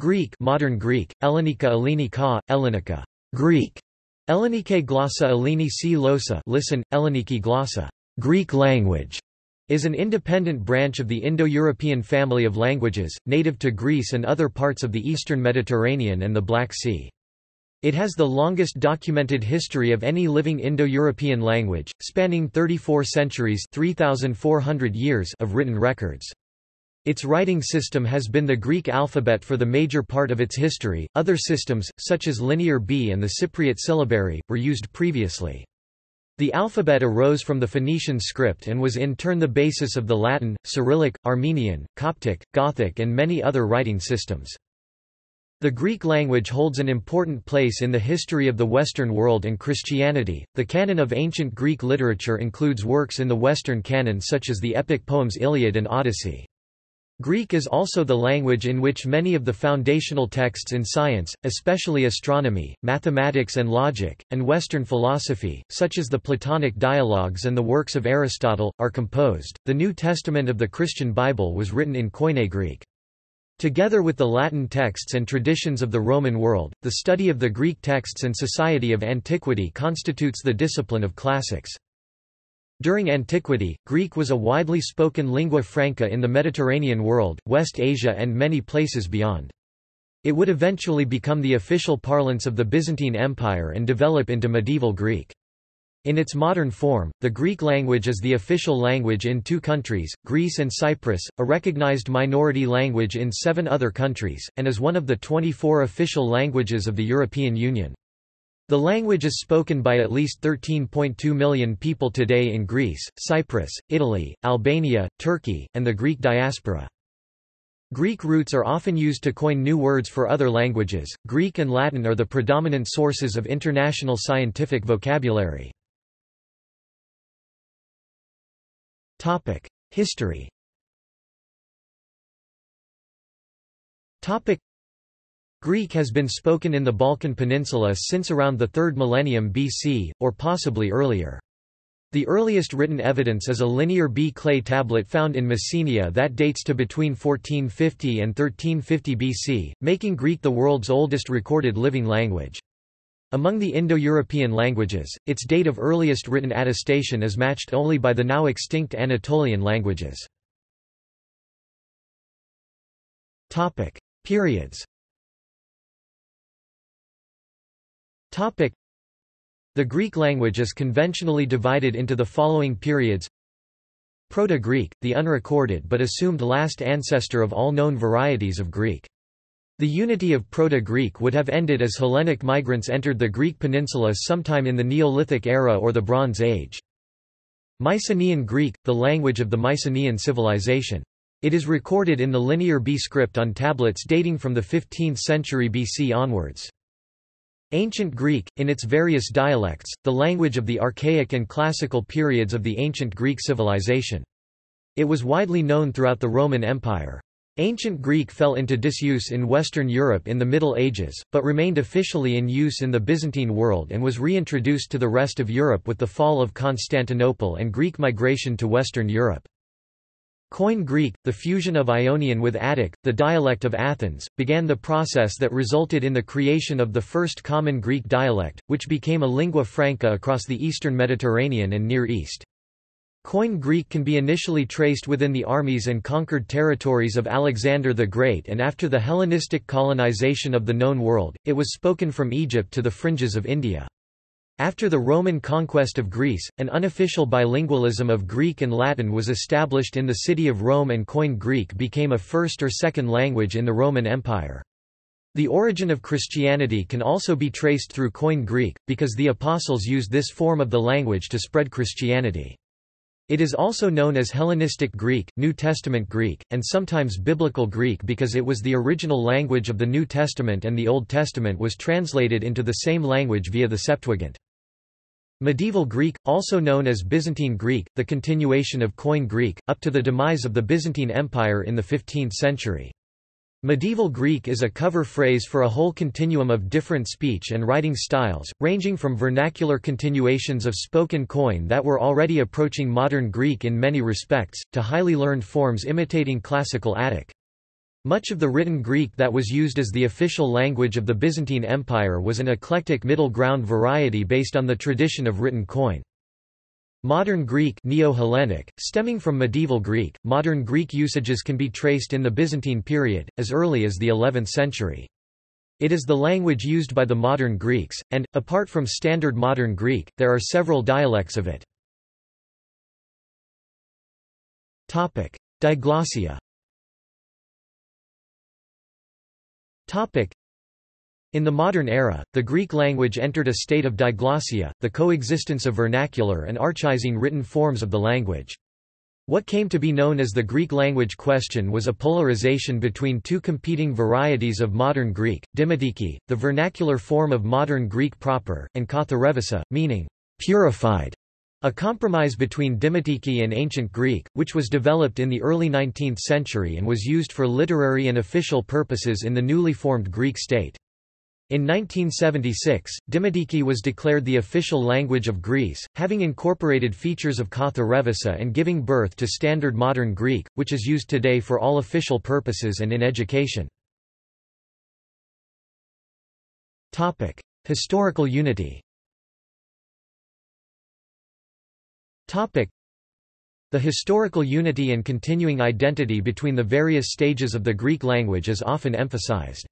Greek modern Greek, Ellenika Ellenika, Ellenika Greek, Ellenike glossa Elleni c losa listen, Elleniki glossa Greek language, is an independent branch of the Indo-European family of languages, native to Greece and other parts of the eastern Mediterranean and the Black Sea. It has the longest documented history of any living Indo-European language, spanning 34 centuries 3,400 years of written records. Its writing system has been the Greek alphabet for the major part of its history. Other systems, such as Linear B and the Cypriot syllabary, were used previously. The alphabet arose from the Phoenician script and was in turn the basis of the Latin, Cyrillic, Armenian, Coptic, Gothic, and many other writing systems. The Greek language holds an important place in the history of the Western world and Christianity. The canon of ancient Greek literature includes works in the Western canon such as the epic poems Iliad and Odyssey. Greek is also the language in which many of the foundational texts in science, especially astronomy, mathematics and logic, and Western philosophy, such as the Platonic dialogues and the works of Aristotle, are composed. The New Testament of the Christian Bible was written in Koine Greek. Together with the Latin texts and traditions of the Roman world, the study of the Greek texts and society of antiquity constitutes the discipline of classics. During antiquity, Greek was a widely spoken lingua franca in the Mediterranean world, West Asia and many places beyond. It would eventually become the official parlance of the Byzantine Empire and develop into medieval Greek. In its modern form, the Greek language is the official language in two countries, Greece and Cyprus, a recognized minority language in seven other countries, and is one of the 24 official languages of the European Union. The language is spoken by at least 13.2 million people today in Greece, Cyprus, Italy, Albania, Turkey, and the Greek diaspora. Greek roots are often used to coin new words for other languages. Greek and Latin are the predominant sources of international scientific vocabulary. Topic: History. Topic: Greek has been spoken in the Balkan Peninsula since around the 3rd millennium BC, or possibly earlier. The earliest written evidence is a linear B clay tablet found in Messenia that dates to between 1450 and 1350 BC, making Greek the world's oldest recorded living language. Among the Indo-European languages, its date of earliest written attestation is matched only by the now extinct Anatolian languages. Periods The Greek language is conventionally divided into the following periods Proto-Greek, the unrecorded but assumed last ancestor of all known varieties of Greek. The unity of Proto-Greek would have ended as Hellenic migrants entered the Greek peninsula sometime in the Neolithic era or the Bronze Age. Mycenaean Greek, the language of the Mycenaean civilization. It is recorded in the Linear B script on tablets dating from the 15th century BC onwards. Ancient Greek, in its various dialects, the language of the Archaic and Classical periods of the ancient Greek civilization. It was widely known throughout the Roman Empire. Ancient Greek fell into disuse in Western Europe in the Middle Ages, but remained officially in use in the Byzantine world and was reintroduced to the rest of Europe with the fall of Constantinople and Greek migration to Western Europe. Koine Greek, the fusion of Ionian with Attic, the dialect of Athens, began the process that resulted in the creation of the first common Greek dialect, which became a lingua franca across the eastern Mediterranean and Near East. Koine Greek can be initially traced within the armies and conquered territories of Alexander the Great and after the Hellenistic colonization of the known world, it was spoken from Egypt to the fringes of India. After the Roman conquest of Greece, an unofficial bilingualism of Greek and Latin was established in the city of Rome and Koine Greek became a first or second language in the Roman Empire. The origin of Christianity can also be traced through Koine Greek, because the apostles used this form of the language to spread Christianity. It is also known as Hellenistic Greek, New Testament Greek, and sometimes Biblical Greek because it was the original language of the New Testament and the Old Testament was translated into the same language via the Septuagint. Medieval Greek, also known as Byzantine Greek, the continuation of Koine Greek, up to the demise of the Byzantine Empire in the 15th century. Medieval Greek is a cover phrase for a whole continuum of different speech and writing styles, ranging from vernacular continuations of spoken Koine that were already approaching modern Greek in many respects, to highly learned forms imitating classical Attic. Much of the written Greek that was used as the official language of the Byzantine Empire was an eclectic middle ground variety based on the tradition of written coin. Modern Greek Neo-Hellenic, stemming from medieval Greek, modern Greek usages can be traced in the Byzantine period, as early as the 11th century. It is the language used by the modern Greeks, and, apart from Standard Modern Greek, there are several dialects of it. Diglossia in the modern era, the Greek language entered a state of diglossia, the coexistence of vernacular and archaizing written forms of the language. What came to be known as the Greek language question was a polarization between two competing varieties of modern Greek, Dimotiki, the vernacular form of modern Greek proper, and Katharevousa, meaning purified, a compromise between Dimotiki and Ancient Greek, which was developed in the early 19th century and was used for literary and official purposes in the newly formed Greek state. In 1976, Dimotiki was declared the official language of Greece, having incorporated features of Katharevousa and giving birth to Standard Modern Greek, which is used today for all official purposes and in education. Historical unity The historical unity and continuing identity between the various stages of the Greek language is often emphasized.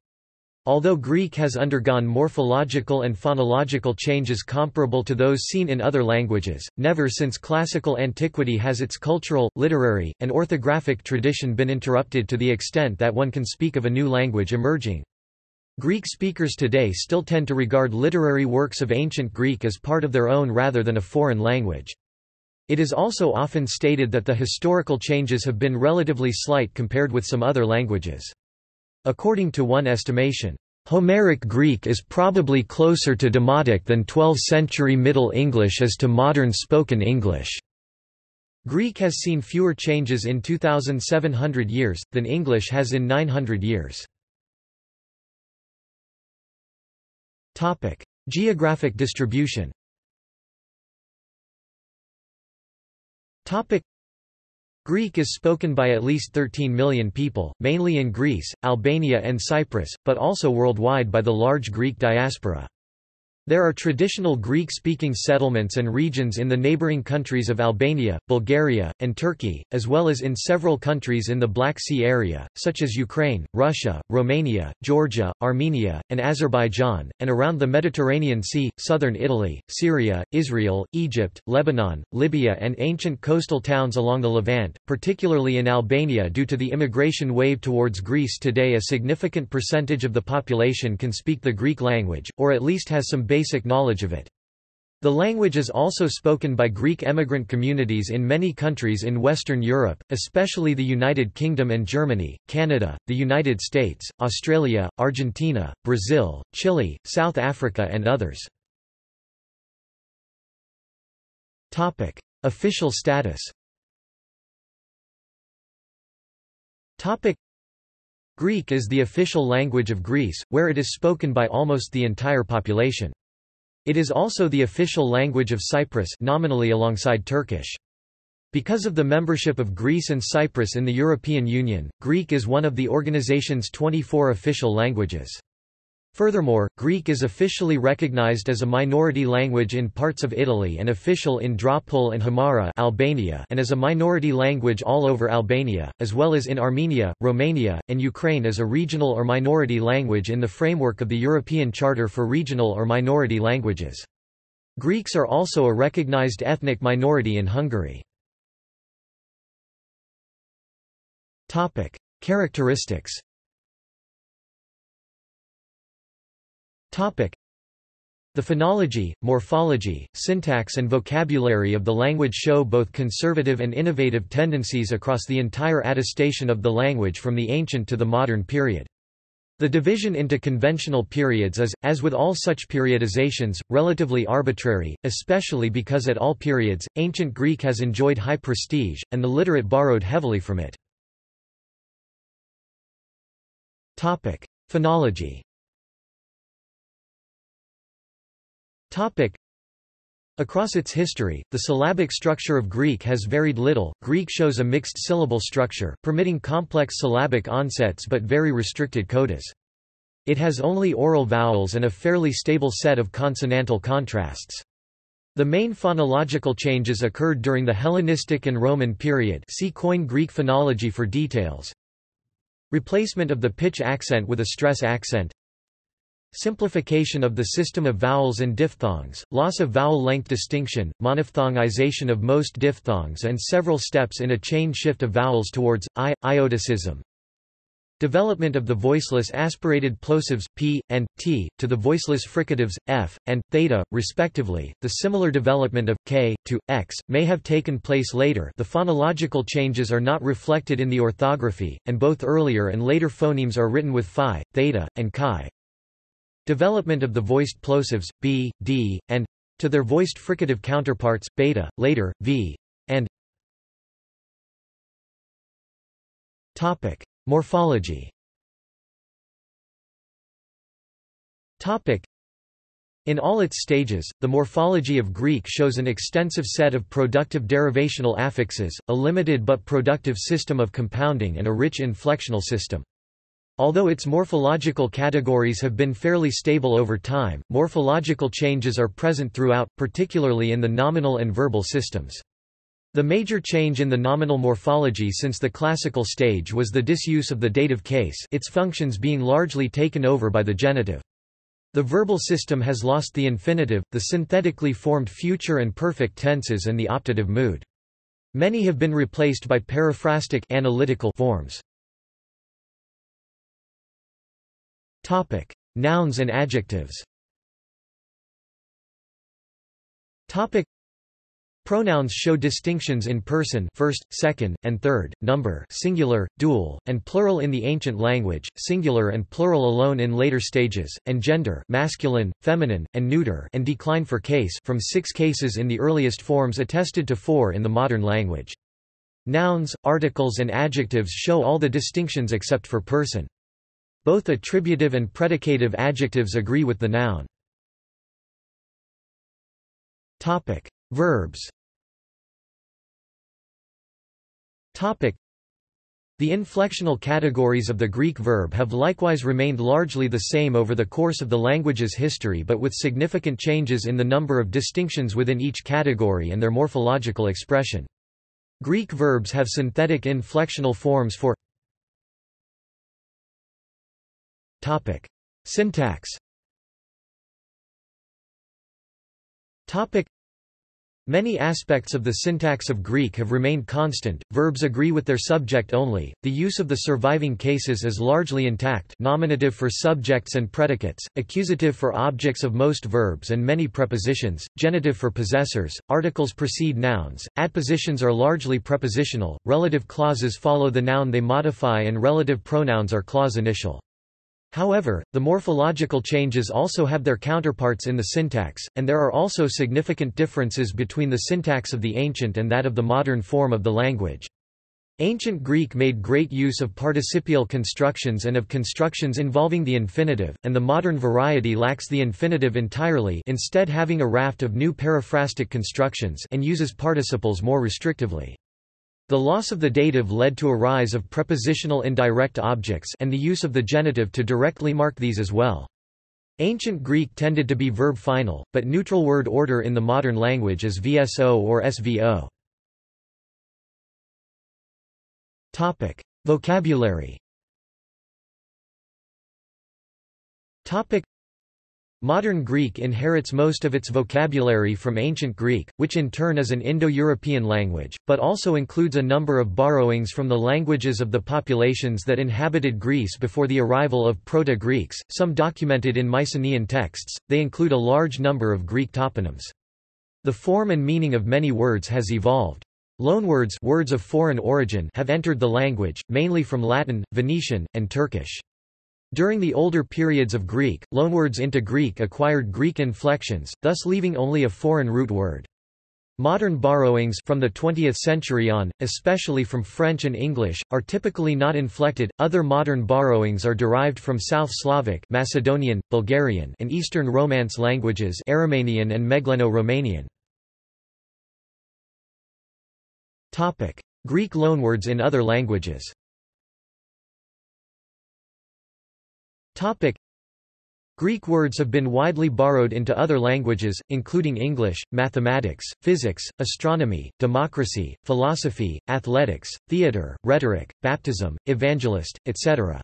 Although Greek has undergone morphological and phonological changes comparable to those seen in other languages, never since classical antiquity has its cultural, literary, and orthographic tradition been interrupted to the extent that one can speak of a new language emerging. Greek speakers today still tend to regard literary works of ancient Greek as part of their own rather than a foreign language. It is also often stated that the historical changes have been relatively slight compared with some other languages. According to one estimation, Homeric Greek is probably closer to Demotic than 12th-century Middle English is to modern spoken English. Greek has seen fewer changes in 2,700 years, than English has in 900 years. Geographic distribution Greek is spoken by at least 13 million people, mainly in Greece, Albania and Cyprus, but also worldwide by the large Greek diaspora. There are traditional Greek-speaking settlements and regions in the neighboring countries of Albania, Bulgaria, and Turkey, as well as in several countries in the Black Sea area, such as Ukraine, Russia, Romania, Georgia, Armenia, and Azerbaijan, and around the Mediterranean Sea, southern Italy, Syria, Israel, Egypt, Lebanon, Libya and ancient coastal towns along the Levant, particularly in Albania due to the immigration wave towards Greece today a significant percentage of the population can speak the Greek language, or at least has some basic knowledge of it. The language is also spoken by Greek emigrant communities in many countries in Western Europe, especially the United Kingdom and Germany, Canada, the United States, Australia, Argentina, Brazil, Chile, South Africa and others. Topic: Official status Topic: Greek is the official language of Greece, where it is spoken by almost the entire population. It is also the official language of Cyprus nominally alongside Turkish. Because of the membership of Greece and Cyprus in the European Union, Greek is one of the organization's 24 official languages. Furthermore, Greek is officially recognized as a minority language in parts of Italy and official in Dropull and Himara Albania and as a minority language all over Albania, as well as in Armenia, Romania, and Ukraine as a regional or minority language in the framework of the European Charter for Regional or Minority Languages. Greeks are also a recognized ethnic minority in Hungary. Characteristics The phonology, morphology, syntax and vocabulary of the language show both conservative and innovative tendencies across the entire attestation of the language from the ancient to the modern period. The division into conventional periods is, as with all such periodizations, relatively arbitrary, especially because at all periods, ancient Greek has enjoyed high prestige, and the literate borrowed heavily from it. Phonology Topic. Across its history, the syllabic structure of Greek has varied little. Greek shows a mixed syllable structure, permitting complex syllabic onsets but very restricted codas. It has only oral vowels and a fairly stable set of consonantal contrasts. The main phonological changes occurred during the Hellenistic and Roman period see Koine Greek phonology for details. Replacement of the pitch accent with a stress accent Simplification of the system of vowels and diphthongs, loss of vowel length distinction, monophthongization of most diphthongs and several steps in a chain shift of vowels towards i, iotacism. Development of the voiceless aspirated plosives p and t to the voiceless fricatives f and theta respectively. The similar development of k to x may have taken place later. The phonological changes are not reflected in the orthography, and both earlier and later phonemes are written with phi, theta, and chi. Development of the voiced plosives, b, d, and to their voiced fricative counterparts, beta, later, v, and Topic. Morphology Topic. In all its stages, the morphology of Greek shows an extensive set of productive derivational affixes, a limited but productive system of compounding and a rich inflectional system. Although its morphological categories have been fairly stable over time, morphological changes are present throughout, particularly in the nominal and verbal systems. The major change in the nominal morphology since the classical stage was the disuse of the dative case its functions being largely taken over by the genitive. The verbal system has lost the infinitive, the synthetically formed future and perfect tenses and the optative mood. Many have been replaced by periphrastic analytical forms. Topic: Nouns and adjectives. Topic: Pronouns show distinctions in person first, second, and third, number singular, dual, and plural in the ancient language, singular and plural alone in later stages, and gender masculine, feminine, and neuter and decline for case from six cases in the earliest forms attested to four in the modern language. Nouns, articles and adjectives show all the distinctions except for person. Both attributive and predicative adjectives agree with the noun. Topic: Verbs. Topic: the inflectional categories of the Greek verb have likewise remained largely the same over the course of the language's history but with significant changes in the number of distinctions within each category and their morphological expression. Greek verbs have synthetic inflectional forms for Topic. Syntax. Topic. Many aspects of the syntax of Greek have remained constant, verbs agree with their subject only, the use of the surviving cases is largely intact. Nominative for subjects and predicates, accusative for objects of most verbs and many prepositions, genitive for possessors, articles precede nouns, adpositions are largely prepositional, relative clauses follow the noun they modify and relative pronouns are clause initial. However, the morphological changes also have their counterparts in the syntax, and there are also significant differences between the syntax of the ancient and that of the modern form of the language. Ancient Greek made great use of participial constructions and of constructions involving the infinitive, and the modern variety lacks the infinitive entirely instead having a raft of new periphrastic constructions and uses participles more restrictively. The loss of the dative led to a rise of prepositional indirect objects and the use of the genitive to directly mark these as well. Ancient Greek tended to be verb final, but neutral word order in the modern language is VSO or SVO. Topic: Vocabulary. Topic: Modern Greek inherits most of its vocabulary from Ancient Greek, which in turn is an Indo-European language, but also includes a number of borrowings from the languages of the populations that inhabited Greece before the arrival of Proto-Greeks, some documented in Mycenaean texts, they include a large number of Greek toponyms. The form and meaning of many words has evolved. Loanwords words of foreign origin have entered the language, mainly from Latin, Venetian, and Turkish. During the older periods of Greek, loanwords into Greek acquired Greek inflections, thus leaving only a foreign root word. Modern borrowings from the 20th century on, especially from French and English, are typically not inflected. Other modern borrowings are derived from South Slavic, Macedonian, Bulgarian, and Eastern Romance languages, Aromanian and Megleno-Romanian. Topic: Greek loanwords in other languages. Topic: Greek words have been widely borrowed into other languages, including English, mathematics, physics, astronomy, democracy, philosophy, athletics, theatre, rhetoric, baptism, evangelist, etc.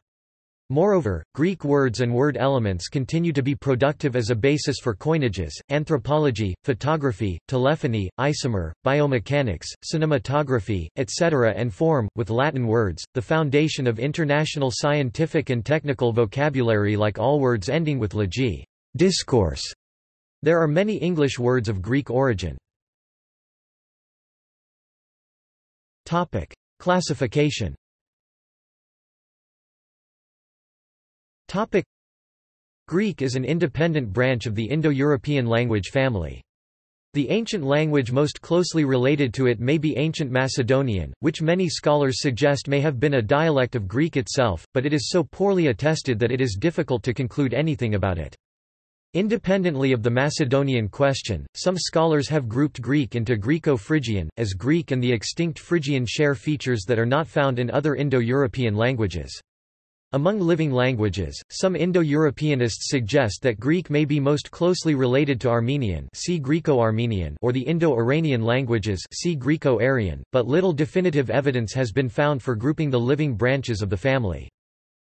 Moreover, Greek words and word elements continue to be productive as a basis for coinages, anthropology, photography, telephony, isomer, biomechanics, cinematography, etc. and form, with Latin words, the foundation of international scientific and technical vocabulary like all words ending with legi discourse. There are many English words of Greek origin. Topic: Classification Topic Greek is an independent branch of the Indo-European language family. The ancient language most closely related to it may be Ancient Macedonian, which many scholars suggest may have been a dialect of Greek itself, but it is so poorly attested that it is difficult to conclude anything about it. Independently of the Macedonian question, some scholars have grouped Greek into Greco-Phrygian, as Greek and the extinct Phrygian share features that are not found in other Indo-European languages. Among living languages, some Indo-Europeanists suggest that Greek may be most closely related to Armenian see Greco-Armenian or the Indo-Iranian languages see Greco-Aryan, but little definitive evidence has been found for grouping the living branches of the family.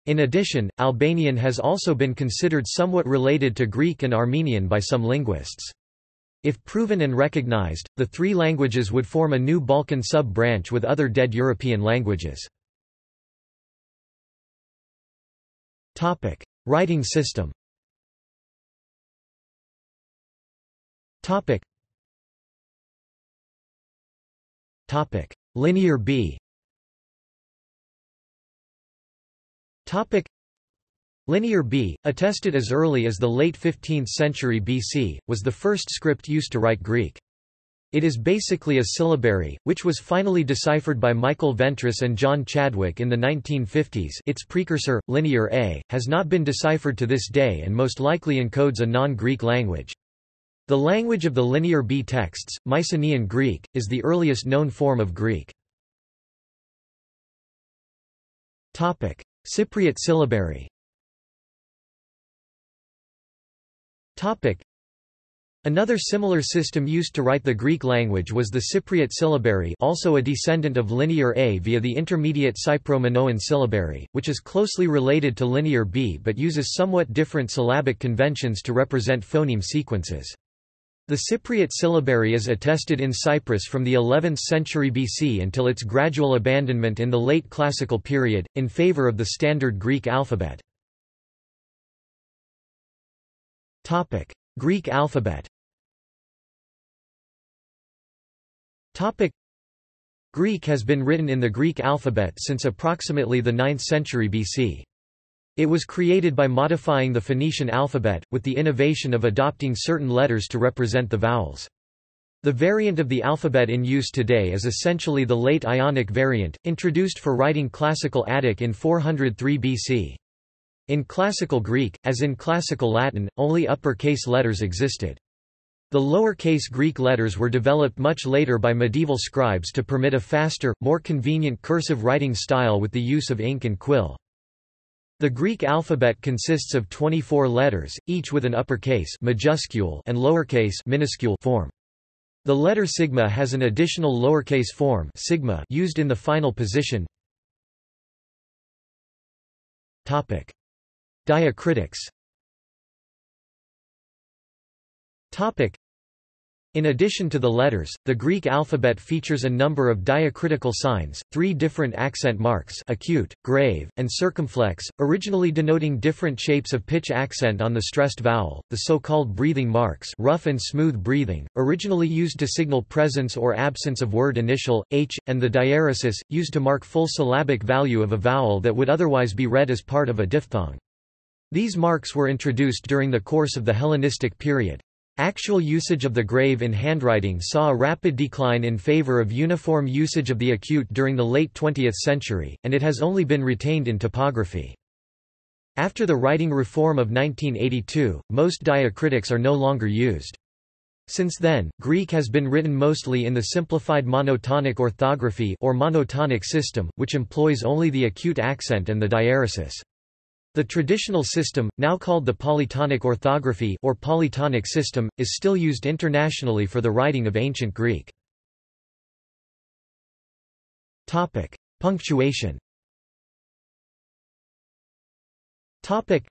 In addition, Albanian has also been considered somewhat related to Greek and Armenian by some linguists. If proven and recognized, the three languages would form a new Balkan sub-branch with other dead European languages. Topic: Writing system. Topic. Topic: Linear B. Topic. Linear B, attested as early as the late 15th century BC, was the first script used to write Greek. It is basically a syllabary, which was finally deciphered by Michael Ventris and John Chadwick in the 1950s its precursor, Linear A, has not been deciphered to this day and most likely encodes a non-Greek language. The language of the Linear B texts, Mycenaean Greek, is the earliest known form of Greek. Cypriot syllabary Another similar system used to write the Greek language was the Cypriot syllabary also a descendant of Linear A via the intermediate Cypro-Minoan syllabary, which is closely related to Linear B but uses somewhat different syllabic conventions to represent phoneme sequences. The Cypriot syllabary is attested in Cyprus from the 11th century BC until its gradual abandonment in the late Classical period, in favor of the Standard Greek alphabet. Greek alphabet Greek has been written in the Greek alphabet since approximately the 9th century BC. It was created by modifying the Phoenician alphabet, with the innovation of adopting certain letters to represent the vowels. The variant of the alphabet in use today is essentially the late Ionic variant, introduced for writing Classical Attic in 403 BC. In Classical Greek, as in Classical Latin, only upper-case letters existed. The lower-case Greek letters were developed much later by medieval scribes to permit a faster, more convenient cursive writing style with the use of ink and quill. The Greek alphabet consists of 24 letters, each with an uppercase majuscule and lowercase minuscule form. The letter sigma has an additional lowercase form sigma used in the final position. Topic: Diacritics in addition to the letters, the Greek alphabet features a number of diacritical signs, three different accent marks acute, grave, and circumflex, originally denoting different shapes of pitch accent on the stressed vowel, the so-called breathing marks rough and smooth breathing, originally used to signal presence or absence of word initial, h, and the diaeresis, used to mark full syllabic value of a vowel that would otherwise be read as part of a diphthong. These marks were introduced during the course of the Hellenistic period. Actual usage of the grave in handwriting saw a rapid decline in favor of uniform usage of the acute during the late 20th century, and it has only been retained in typography. After the writing reform of 1982, most diacritics are no longer used. Since then, Greek has been written mostly in the simplified monotonic orthography or monotonic system, which employs only the acute accent and the diaeresis. The traditional system, now called the polytonic orthography or polytonic system, is still used internationally for the writing of ancient Greek. Topic: Punctuation. Topic: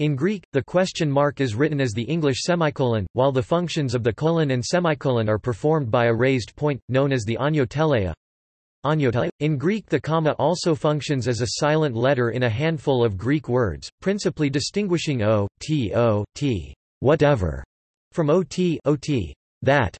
In Greek, the question mark is written as the English semicolon, while the functions of the colon and semicolon are performed by a raised point, known as the ano teleia. In Greek the comma also functions as a silent letter in a handful of Greek words, principally distinguishing o, t o, t, whatever, from ot, ot, that.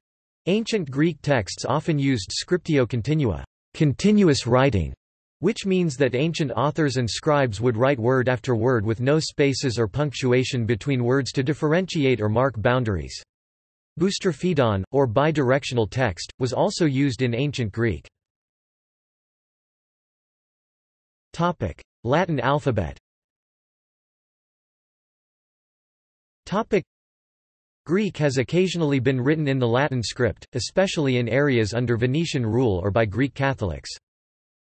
Ancient Greek texts often used scriptio continua, continuous writing, which means that ancient authors and scribes would write word after word with no spaces or punctuation between words to differentiate or mark boundaries. Boustrophedon, or bidirectional text, was also used in ancient Greek. Topic: Latin alphabet. Topic: Greek has occasionally been written in the Latin script, especially in areas under Venetian rule or by Greek Catholics.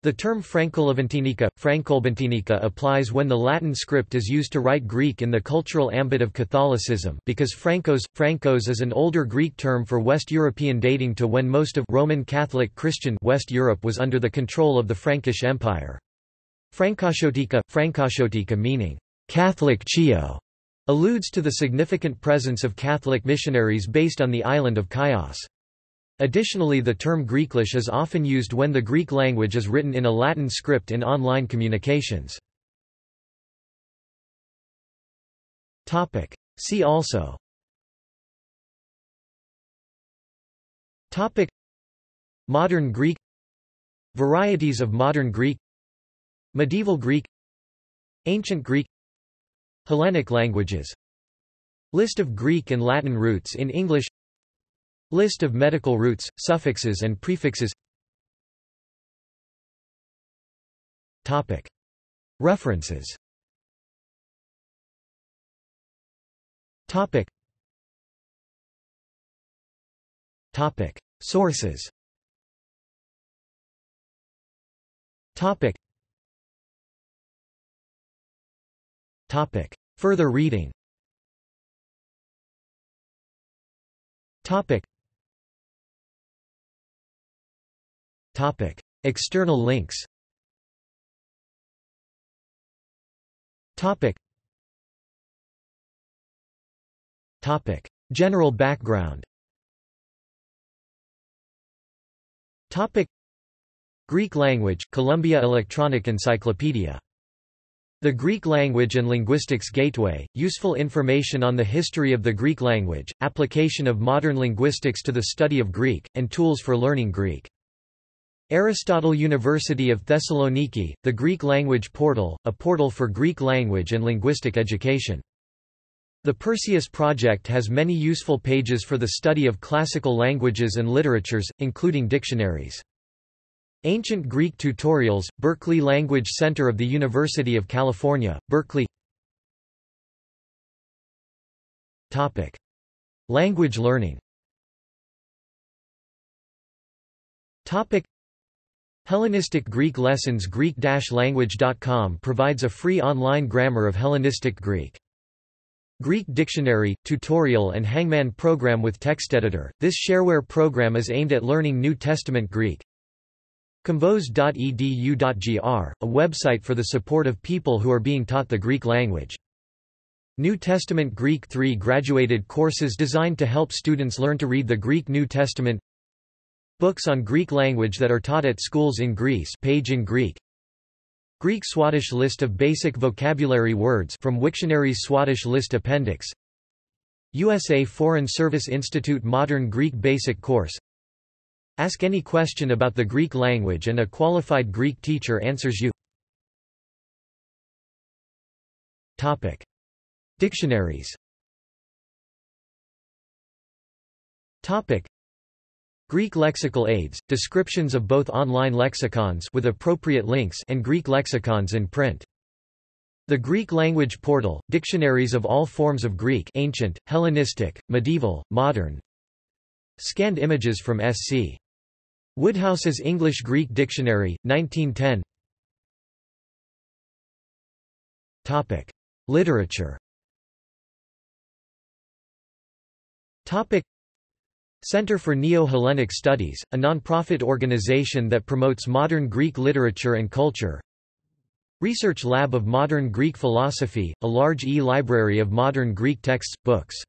The term Frankolevantinika, Francolbentica applies when the Latin script is used to write Greek in the cultural ambit of Catholicism because Francos, Francos is an older Greek term for West European dating to when most of Roman Catholic Christian West Europe was under the control of the Frankish Empire. Frankochiotika, Frankoshotika meaning Catholic Chio, alludes to the significant presence of Catholic missionaries based on the island of Chios. Additionally the term Greeklish is often used when the Greek language is written in a Latin script in online communications. See also. Modern Greek. Varieties of Modern Greek Medieval Greek Ancient Greek Hellenic languages List of Greek and Latin roots in English List of medical roots, suffixes and prefixes Topic. References Topic. Topic. Sources Topic. Topic. Further reading Topic. Topic. External links Topic. Topic. General background Topic. Greek language, Columbia Electronic Encyclopedia the Greek Language and Linguistics Gateway, useful information on the history of the Greek language, application of modern linguistics to the study of Greek, and tools for learning Greek. Aristotle University of Thessaloniki, the Greek Language Portal, a portal for Greek language and linguistic education. The Perseus Project has many useful pages for the study of classical languages and literatures, including dictionaries. Ancient Greek Tutorials, Berkeley Language Center of the University of California, Berkeley Topic. Language learning Topic. Hellenistic Greek lessons Greek-language.com provides a free online grammar of Hellenistic Greek. Greek Dictionary, tutorial and Hangman program with text editor. This shareware program is aimed at learning New Testament Greek. Komvos.edu.gr, a website for the support of people who are being taught the Greek language. New Testament Greek 3 graduated courses designed to help students learn to read the Greek New Testament. Books on Greek language that are taught at schools in Greece page in Greek. Greek Swadesh list of basic vocabulary words from Wiktionary's Swadesh list appendix. USA Foreign Service Institute Modern Greek Basic Course Ask any question about the Greek language and a qualified Greek teacher answers you. Topic. Dictionaries Topic. Greek lexical aids, descriptions of both online lexicons with appropriate links and Greek lexicons in print. The Greek Language Portal, dictionaries of all forms of Greek ancient, Hellenistic, medieval, modern Scanned images from SC. Woodhouse's English-Greek Dictionary, 1910 Topic. Literature Topic. Center for Neo-Hellenic Studies, a non-profit organization that promotes modern Greek literature and culture Research Lab of Modern Greek Philosophy, a large e-library of modern Greek texts, books